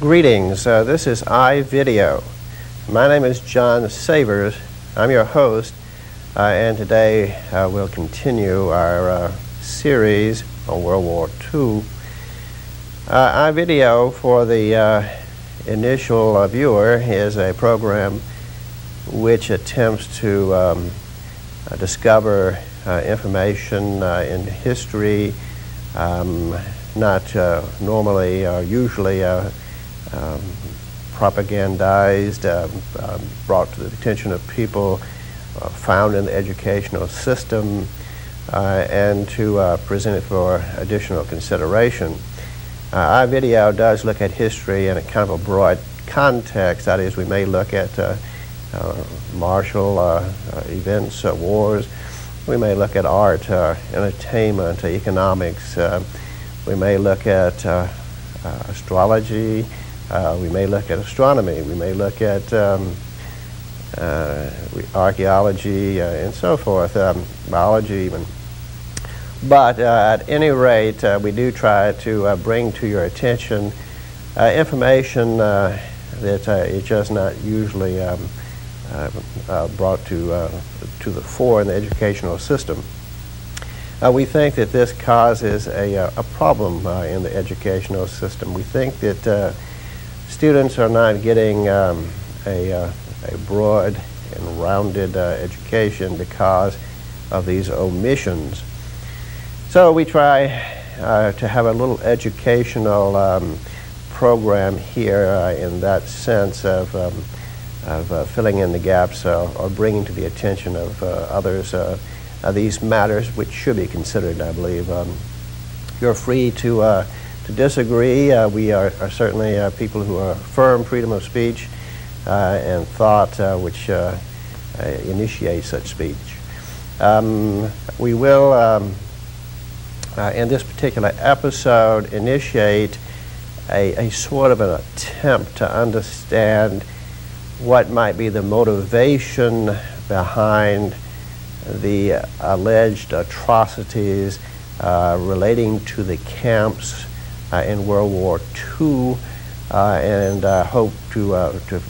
Greetings, uh, this is iVideo. My name is John Savers. I'm your host, uh, and today uh, we'll continue our uh, series on World War II. Uh, iVideo for the uh, initial viewer is a program which attempts to um, discover information in history, um, not normally or usually um, propagandized, um, um, brought to the attention of people, uh, found in the educational system, uh, and to uh, present it for additional consideration. Uh, video does look at history in a kind of a broad context. That is, we may look at uh, uh, martial events, wars. We may look at art, entertainment, economics. we may look at astrology, uh, we may look at astronomy. We may look at um, uh, archaeology uh, and so forth, um, biology even. But uh, at any rate, uh, we do try to uh, bring to your attention information that is just not usually um, brought to, to the fore in the educational system. we think that this causes a, a problem in the educational system. We think that students are not getting um, a, uh, a broad and rounded uh, education because of these omissions. So we try uh, to have a little educational um, program here uh, in that sense of, um, of uh, filling in the gaps uh, or bringing to the attention of others these matters which should be considered, I believe. Um, you're free to to disagree. Uh, we are, are certainly uh, people who are firm freedom of speech uh, and thought uh, which uh, initiate such speech. Um, we will, um, in this particular episode, initiate a, a sort of an attempt to understand what might be the motivation behind the alleged atrocities uh, relating to the camps in World War II uh, and uh, hope to, to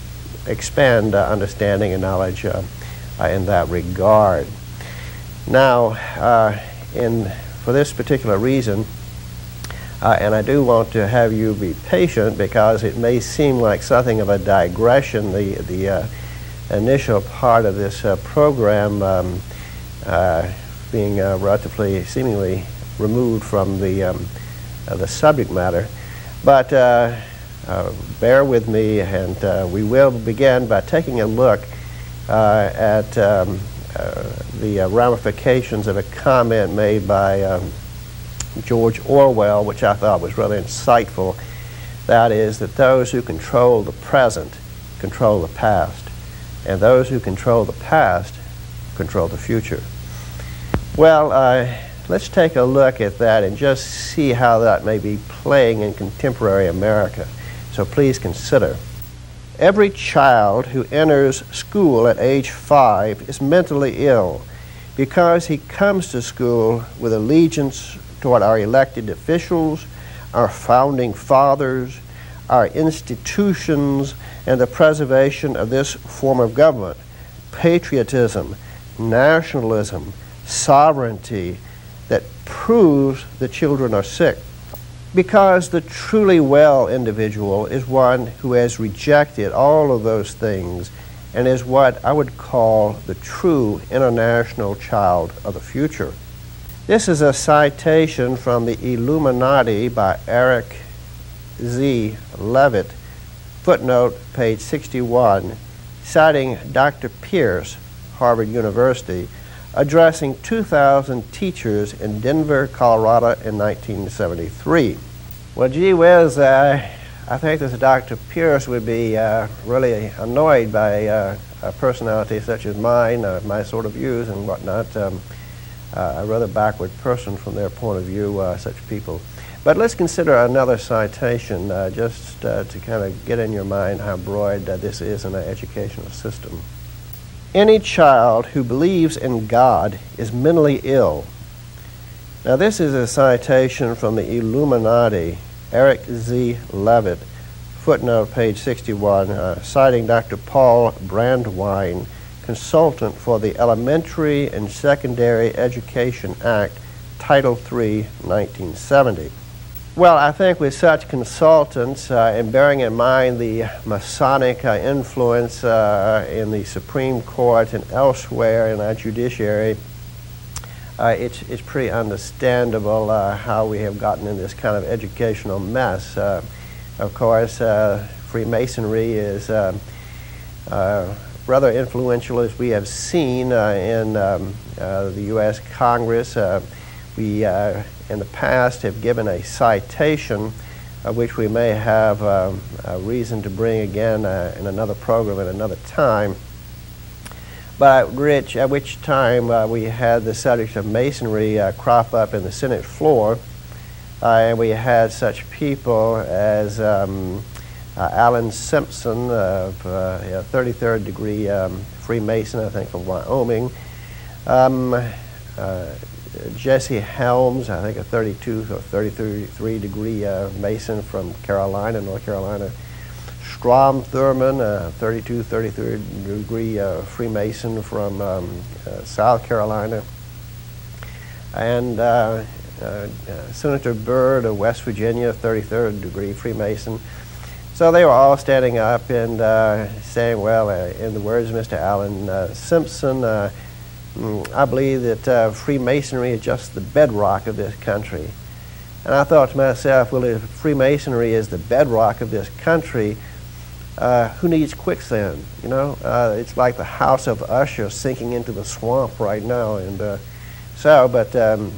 expand understanding and knowledge in that regard. Now, in, for this particular reason, uh, and I do want to have you be patient because it may seem like something of a digression, the, the uh, initial part of this uh, program um, being relatively, seemingly removed from the um, uh, the subject matter. But uh, uh, bear with me, and we will begin by taking a look at um, the ramifications of a comment made by um, George Orwell, which I thought was really insightful. That is, that those who control the present control the past, and those who control the past control the future. Well, uh, Let's take a look at that and just see how that may be playing in contemporary America. So please consider. Every child who enters school at age five is mentally ill because he comes to school with allegiance toward our elected officials, our founding fathers, our institutions, and the preservation of this form of government. Patriotism, nationalism, sovereignty, that proves the children are sick. Because the truly well individual is one who has rejected all of those things and is what I would call the true international child of the future. This is a citation from the Illuminati by Eric Z. Levitt, footnote page 61, citing Dr. Pierce, Harvard University, addressing 2,000 teachers in Denver, Colorado in 1973. Well, gee whiz, uh, I think this Dr. Pierce would be uh, really annoyed by uh, a personality such as mine, uh, my sort of views and whatnot. Um, uh, a rather backward person from their point of view, uh, such people. But let's consider another citation just to kind of get in your mind how broad this is in our educational system. Any child who believes in God is mentally ill. Now, this is a citation from the Illuminati, Eric Z. Levitt, footnote, page 61, uh, citing Dr. Paul Brandwein, consultant for the Elementary and Secondary Education Act, Title III, 1970. Well, I think with such consultants, uh, and bearing in mind the Masonic uh, influence uh, in the Supreme Court and elsewhere in our judiciary, uh, it's, it's pretty understandable uh, how we have gotten in this kind of educational mess. Uh, of course, Freemasonry is rather influential, as we have seen in um, the U.S. Congress. We, in the past, have given a citation uh, which we may have um, a reason to bring again uh, in another program at another time. But Rich, at which time uh, we had the subject of masonry uh, crop up in the Senate floor, uh, and we had such people as um, uh, Alan Simpson, of uh, 33rd degree um, Freemason, I think from Wyoming. Um, uh, Jesse Helms, I think a 32 or 33 degree Mason from Carolina, North Carolina. Strom Thurmond, a 32, 33 degree uh, Freemason from um, uh, South Carolina, and uh, uh, Senator Byrd of West Virginia, 33rd degree Freemason. So they were all standing up and uh, saying, well, uh, in the words of Mr. Alan Simpson, I believe that Freemasonry is just the bedrock of this country. And I thought to myself, well, if Freemasonry is the bedrock of this country, uh, who needs quicksand? You know, uh, it's like the house of Usher sinking into the swamp right now. And uh, so, but um,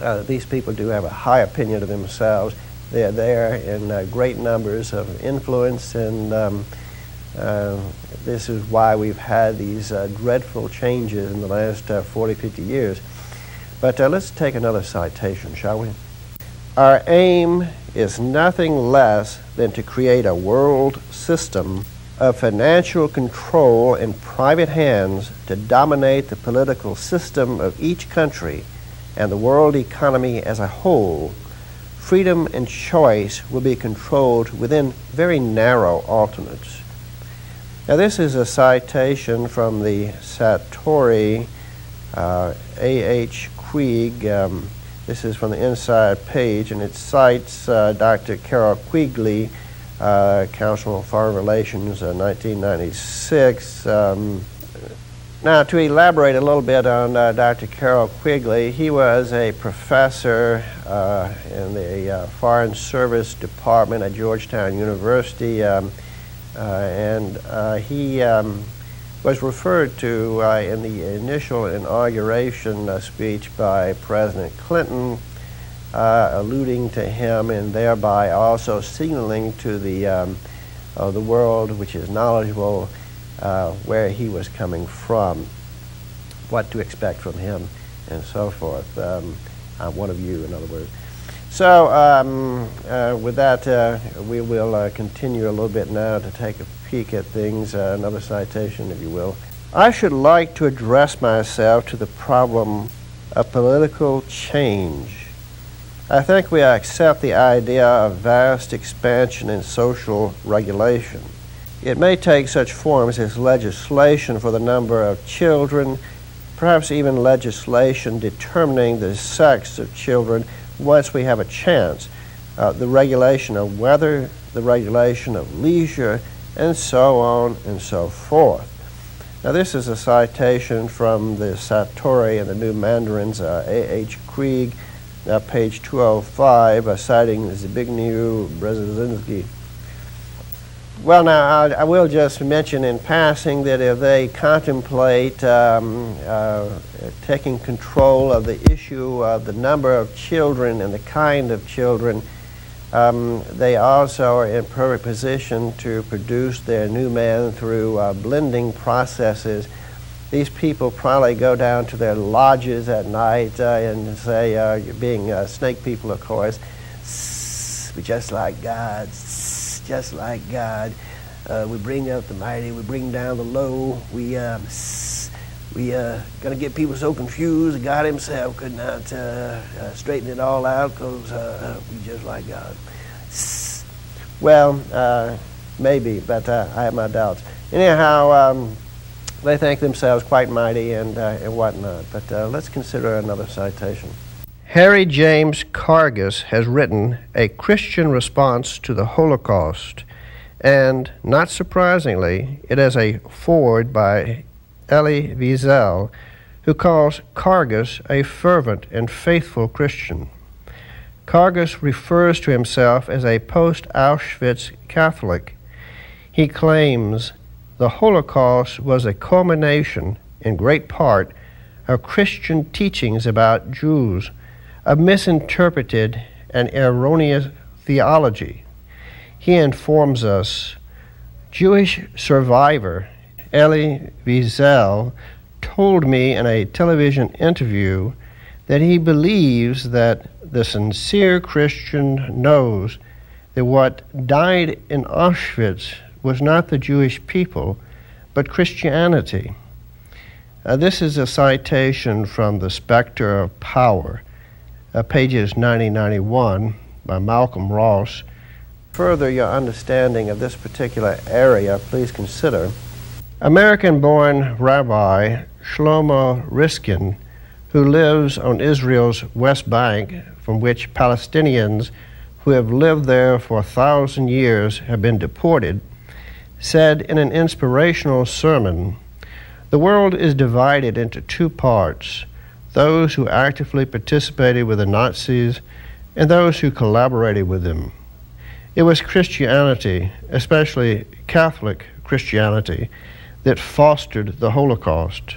uh, these people do have a high opinion of themselves. They're there in uh, great numbers of influence, and um, uh, this is why we've had these uh, dreadful changes in the last uh, 40, 50 years. But uh, let's take another citation, shall we? Our aim is nothing less than to create a world system of financial control in private hands to dominate the political system of each country and the world economy as a whole. Freedom and choice will be controlled within very narrow alternates. Now, this is a citation from the Satori uh, A.H. Krieg. Um, this is from the inside page, and it cites uh, Dr. Carroll Quigley, uh, Council on Foreign Relations, uh, 1996. Um, now, to elaborate a little bit on uh, Dr. Carroll Quigley, he was a professor uh, in the uh, Foreign Service Department at Georgetown University, um, and he um, was referred to uh, in the initial inauguration uh, speech by President Clinton, uh, alluding to him and thereby also signaling to the, um, the world, which is knowledgeable, uh, where he was coming from, what to expect from him, and so forth. Um, one of you, in other words. So um, uh, with that, uh, we will uh, continue a little bit now to take a peek at things, uh, another citation, if you will. I should like to address myself to the problem of political change. I think we accept the idea of vast expansion in social regulation. It may take such forms as legislation for the number of children, perhaps even legislation determining the sex of children once we have a chance, uh, the regulation of weather, the regulation of leisure, and so on and so forth. Now, this is a citation from the Satori and the New Mandarins, uh, A.H. Krieg, uh, page 205, uh, citing Zbigniew Brzezinski. Well, now, I, I, will just mention in passing that if they contemplate um, uh, taking control of the issue of the number of children and the kind of children, um, they also are in perfect position to produce their new man through uh, blending processes. These people probably go down to their lodges at night uh, and say, uh, being uh, snake people, of course, just like God just like God. Uh, we bring up the mighty, we bring down the low. We um, we uh, gonna get people so confused. God Himself could not uh, uh straighten it all out because uh, we just like God. Well, uh, maybe, but uh, I have my doubts. Anyhow, um, they think themselves quite mighty and, uh, and whatnot. But uh, let's consider another citation. Harry James Cargas has written A Christian Response to the Holocaust, and not surprisingly, it is a foreword by Elie Wiesel, who calls Cargas a fervent and faithful Christian. Cargas refers to himself as a post Auschwitz Catholic. He claims the Holocaust was a culmination, in great part, of Christian teachings about Jews, a misinterpreted and erroneous theology. He informs us Jewish survivor Elie Wiesel told me in a television interview that he believes that the sincere Christian knows that what died in Auschwitz was not the Jewish people, but Christianity. Uh, this is a citation from The Specter of Power, uh, pages 90 91 by Malcolm Ross. Further your understanding of this particular area, please consider American born Rabbi Shlomo Riskin, who lives on Israel's West Bank, from which Palestinians who have lived there for a thousand years have been deported said in an inspirational sermon The world is divided into two parts those who actively participated with the Nazis and those who collaborated with them. It was Christianity, especially Catholic Christianity, that fostered the Holocaust.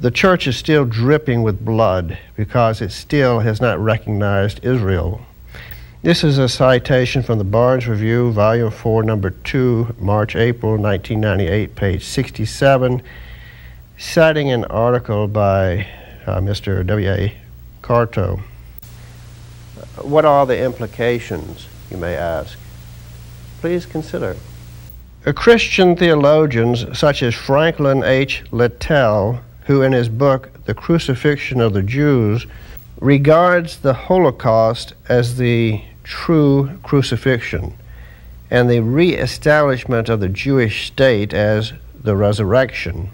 The church is still dripping with blood because it still has not recognized Israel. This is a citation from the Barnes Review, Volume 4, Number 2, March, April 1998, page 67, citing an article by Uh, Mr. W.A. Carto. What are the implications, you may ask? Please consider. Christian theologians such as Franklin H. Littell, who in his book, The Crucifixion of the Jews, regards the Holocaust as the true crucifixion and the reestablishment of the Jewish state as the resurrection.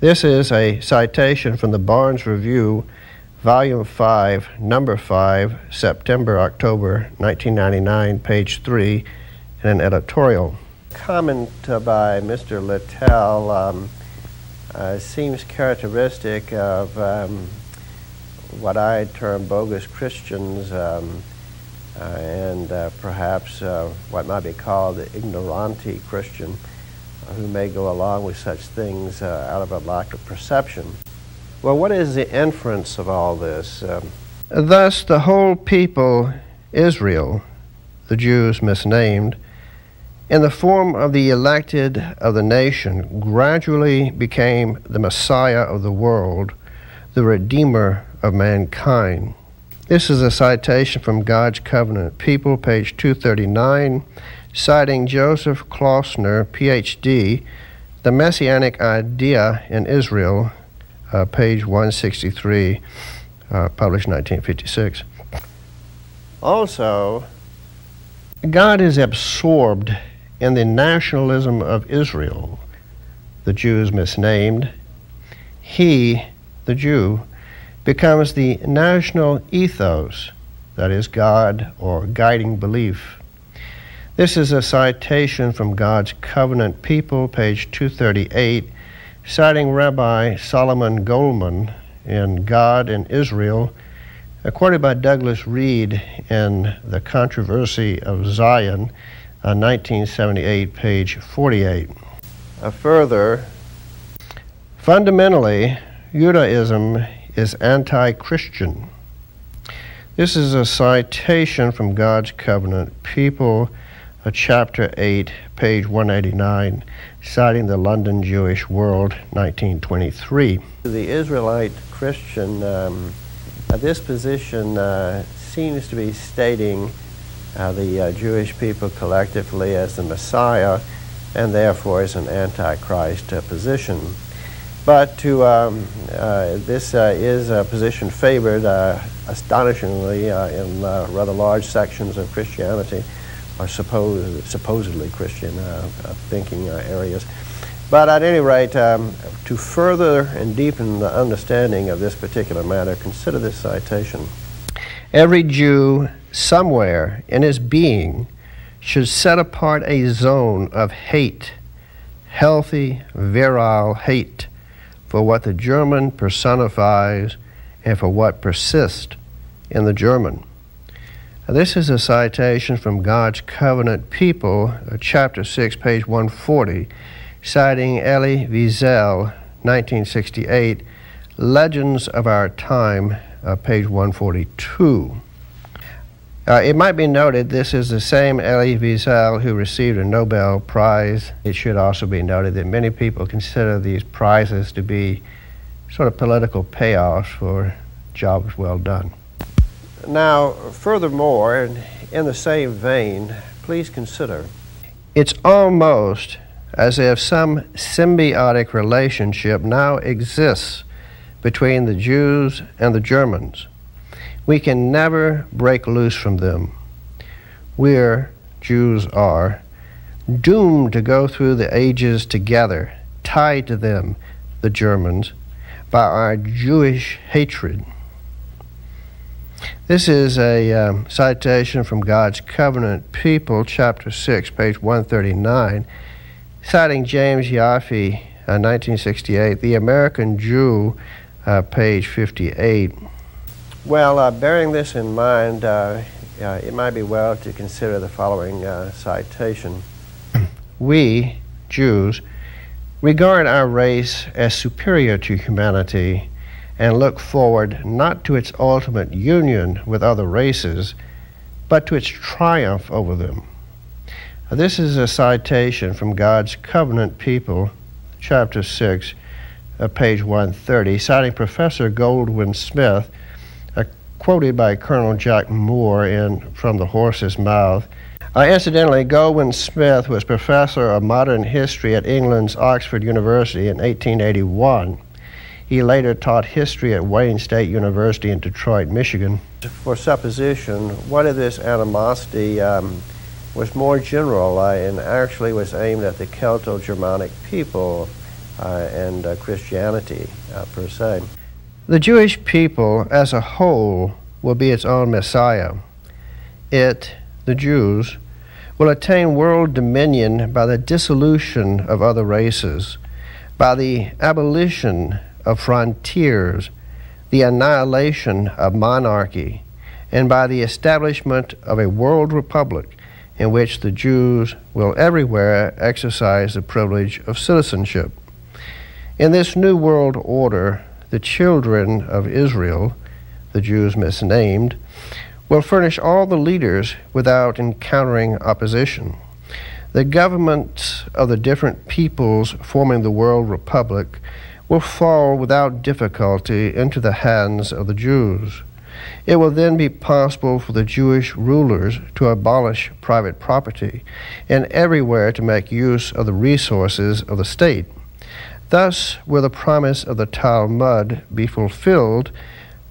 This is a citation from the Barnes Review, Volume 5, Number 5, September October 1999, page 3, in an editorial. Comment by Mr. Littell um, uh, seems characteristic of um, what I term bogus Christians. Um, uh, and uh, perhaps uh, what might be called the ignoranti Christian, who may go along with such things out of a lack of perception. Well, what is the inference of all this? Um, Thus, the whole people, Israel, the Jews misnamed, in the form of the elected of the nation, gradually became the Messiah of the world, the Redeemer of mankind. This is a citation from God's Covenant People, page 239, citing Joseph Klausner, PhD, The Messianic Idea in Israel, uh, page 163, uh, published 1956. Also, God is absorbed in the nationalism of Israel, the Jews misnamed. He, the Jew, becomes the national ethos, that is, God or guiding belief. This is a citation from God's Covenant People, page 238, citing Rabbi Solomon Goldman in God and Israel, quoted by Douglas Reed in The Controversy of Zion, uh, 1978, page 48. Uh, further, fundamentally, Judaism is anti Christian. This is a citation from God's Covenant People, uh, chapter 8, page 189, citing the London Jewish World, 1923. The Israelite Christian, um, uh, this position uh, seems to be stating uh, the uh, Jewish people collectively as the Messiah and therefore as an antichrist uh, position. But to um, uh, this is a position favored astonishingly in rather large sections of Christianity, or supposed, supposedly Christian uh, uh, thinking uh, areas. But at any rate, um, to further and deepen the understanding of this particular matter, consider this citation. Every Jew somewhere in his being should set apart a zone of hate, healthy, virile hate, for what the German personifies and for what persists in the German. This is a citation from God's Covenant People, uh, chapter 6, page 140 citing Elie Wiesel, 1968, Legends of Our Time, uh, page 142. Uh, it might be noted this is the same Elie Wiesel who received a Nobel Prize. It should also be noted that many people consider these prizes to be sort of political payoffs for jobs well done. Now, furthermore, and in the same vein, please consider it's almost as if some symbiotic relationship now exists between the Jews and the Germans. We can never break loose from them. We're, Jews are, doomed to go through the ages together, tied to them, the Germans, by our Jewish hatred. This is a um, citation from God's Covenant People, chapter 6, page 139 citing James Yaffe, uh, 1968, The American Jew, uh, page 58. Well, uh, bearing this in mind, uh, uh, it might be well to consider the following uh, citation. We, Jews, regard our race as superior to humanity and look forward not to its ultimate union with other races, but to its triumph over them. This is a citation from God's Covenant People, chapter 6, uh, page 130, citing Professor Goldwin Smith, uh, quoted by Colonel Jack Moore in From the Horse's Mouth. Uh, incidentally, Goldwin Smith was professor of modern history at England's Oxford University in 1881. He later taught history at Wayne State University in Detroit, Michigan. For supposition, what is this animosity? Um, was more general uh, and actually was aimed at the Celto-Germanic people uh, and uh, Christianity uh, per se. The Jewish people as a whole will be its own Messiah. It, the Jews, will attain world dominion by the dissolution of other races, by the abolition of frontiers, the annihilation of monarchy, and by the establishment of a world republic in which the Jews will everywhere exercise the privilege of citizenship. In this New World Order, the children of Israel, the Jews misnamed, will furnish all the leaders without encountering opposition. The governments of the different peoples forming the World Republic will fall without difficulty into the hands of the Jews. It will then be possible for the Jewish rulers to abolish private property and everywhere to make use of the resources of the state. Thus will the promise of the Talmud be fulfilled,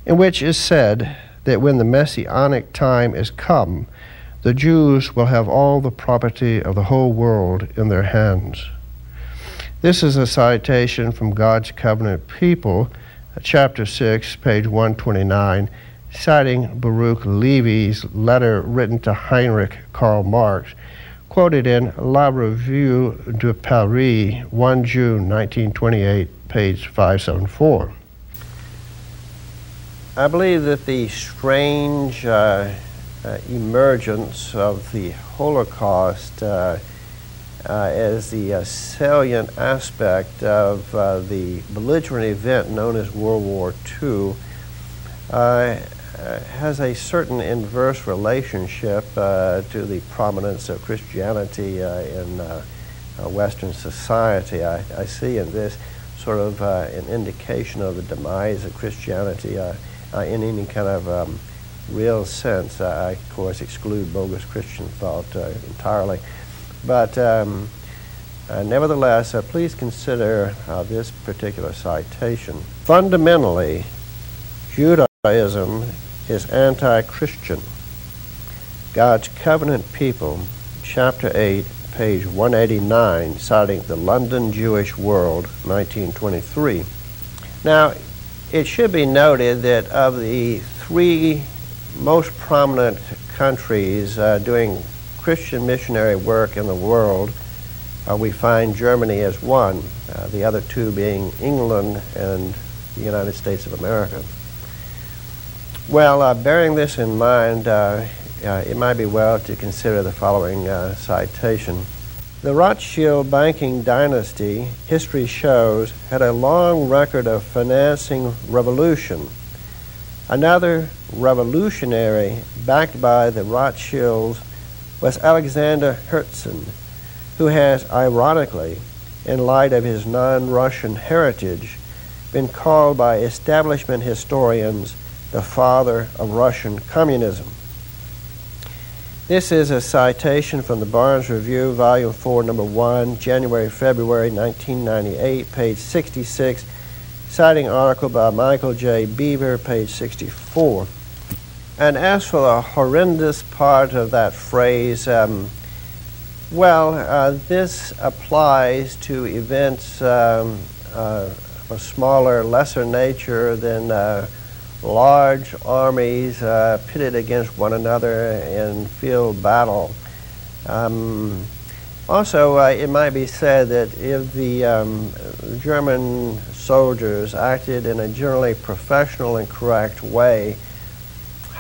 in which is said that when the Messianic time is come, the Jews will have all the property of the whole world in their hands. This is a citation from God's Covenant People, chapter 6, page 129 citing Baruch Levy's letter written to Heinrich Karl Marx, quoted in La Revue de Paris, 1 June 1928, page 574. I believe that the strange uh, uh, emergence of the Holocaust uh, as the uh, salient aspect of uh, the belligerent event known as World War II uh, has a certain inverse relationship uh, to the prominence of Christianity uh, in uh, uh, Western society. I, I, see in this sort of an indication of the demise of Christianity in any kind of um, real sense. I, of course, exclude bogus Christian thought entirely. But um, nevertheless, please consider this particular citation. Fundamentally, Judaism is anti Christian. God's covenant people chapter 8, page 189, citing the London Jewish World, 1923. Now, it should be noted that of the three most prominent countries uh, doing Christian missionary work in the world, uh, we find Germany as one, uh, the other two being England and the United States of America. Well, uh, bearing this in mind, uh, uh, it might be well to consider the following citation. The Rothschild banking dynasty, history shows, had a long record of financing revolution. Another revolutionary backed by the Rothschilds was Alexander Herzen, who has, ironically, in light of his non Russian heritage, been called by establishment historians the father of Russian communism. This is a citation from the Barnes Review, Volume 4, Number 1, January, February 1998, page 66, citing article by Michael J. Beaver, page 64. And as for the horrendous part of that phrase, um, well, uh, this applies to events um, uh, of a smaller, lesser nature than. Uh, large armies uh, pitted against one another in field battle. Um, also, uh, it might be said that if the um, German soldiers acted in a generally professional and correct way,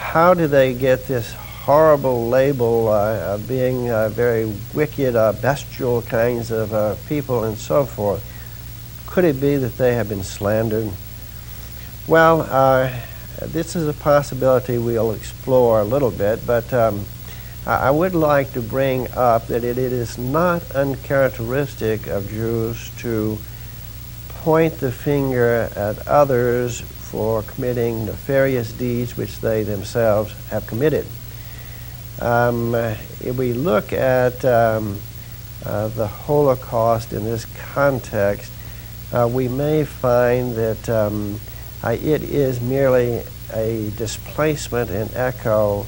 how do they get this horrible label uh, of being uh, very wicked, uh, bestial kinds of uh, people and so forth? Could it be that they have been slandered? Well, uh, this is a possibility we'll explore a little bit, but um, I would like to bring up that it, it is not uncharacteristic of Jews to point the finger at others for committing nefarious deeds which they themselves have committed. Um, if we look at um, uh, the Holocaust in this context, uh, we may find that um, uh, it is merely a displacement and echo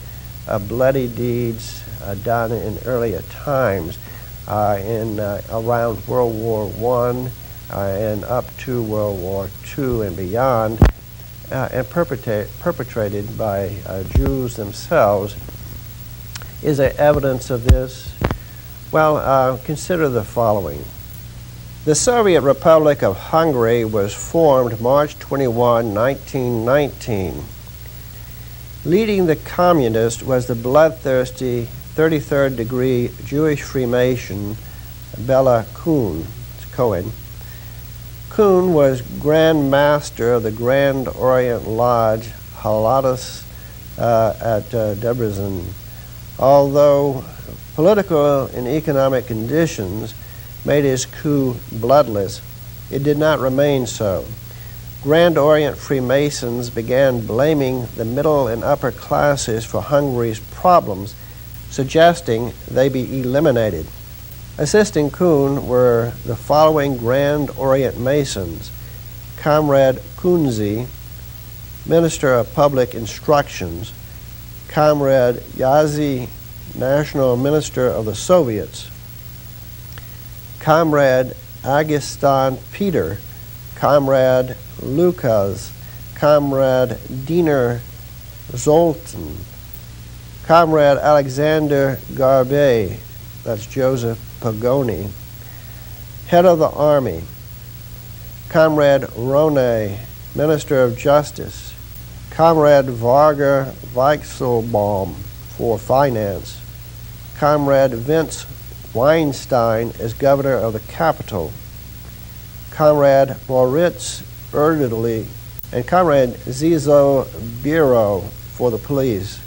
of bloody deeds uh, done in earlier times uh, in uh, around World War One uh, and up to World War II and beyond, uh, and perpetrated by Jews themselves. Is there evidence of this? Well, consider the following. The Soviet Republic of Hungary was formed March 21, 1919. Leading the communists was the bloodthirsty 33rd degree Jewish Freemason Bela Kun. Cohen. Kun was Grand Master of the Grand Orient Lodge, Haladas, uh, at uh, Debrecen. Although political and economic conditions made his coup bloodless. It did not remain so. Grand Orient Freemasons began blaming the middle and upper classes for Hungary's problems, suggesting they be eliminated. Assisting Kun were the following Grand Orient Masons. Comrade Kunze, Minister of Public Instructions, Comrade Yazi, National Minister of the Soviets, Comrade Augustin Peter, Comrade Lucas, Comrade Diener Zoltan, Comrade Alexander Garbe, that's Joseph Pogoni, head of the army, Comrade Rone, Minister of Justice, Comrade Varga Weichselbaum for Finance, Comrade Vince Weinstein as governor of the capital, Comrade Moritz Erdely, and Comrade Zizo Biro for the police,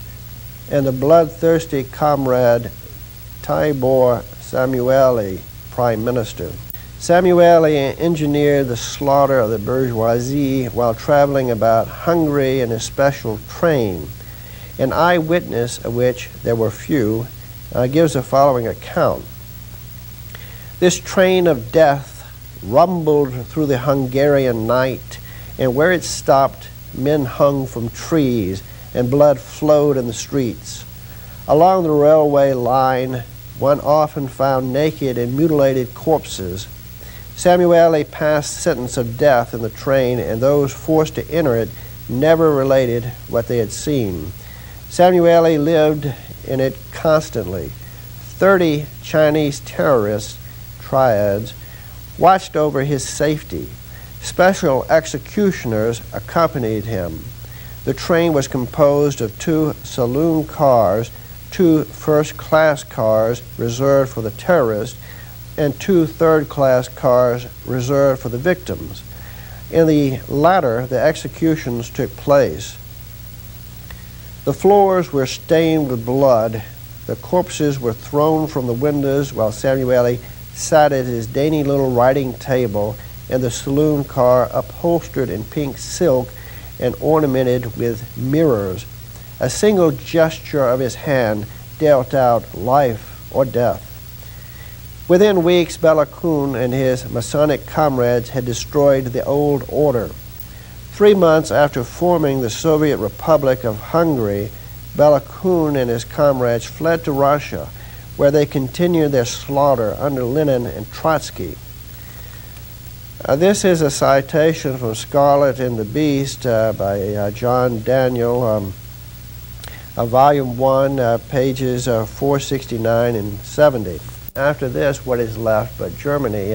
and the bloodthirsty Comrade Tibor Szamuely, prime minister. Szamuely engineered the slaughter of the bourgeoisie while traveling about Hungary in a special train, an eyewitness of which there were few, uh, gives the following account. This train of death rumbled through the Hungarian night, and where it stopped, men hung from trees, and blood flowed in the streets. Along the railway line, one often found naked and mutilated corpses. Szamuely passed sentence of death in the train, and those forced to enter it never related what they had seen. Szamuely lived in it constantly. Thirty Chinese terrorists, triads, watched over his safety. Special executioners accompanied him. The train was composed of two saloon cars, two first class cars reserved for the terrorists, and two third class cars reserved for the victims. In the latter, the executions took place. The floors were stained with blood. The corpses were thrown from the windows while Szamuely sat at his dainty little writing table in the saloon car upholstered in pink silk and ornamented with mirrors. A single gesture of his hand dealt out life or death. Within weeks, Bela Kun and his Masonic comrades had destroyed the old order. Three months after forming the Soviet Republic of Hungary, Bela Kun and his comrades fled to Russia, where they continued their slaughter under Lenin and Trotsky. Uh, this is a citation from Scarlet and the Beast uh, by uh, John Daniel, um, uh, volume 1, uh, pages uh, 469 and 70. After this, what is left but Germany?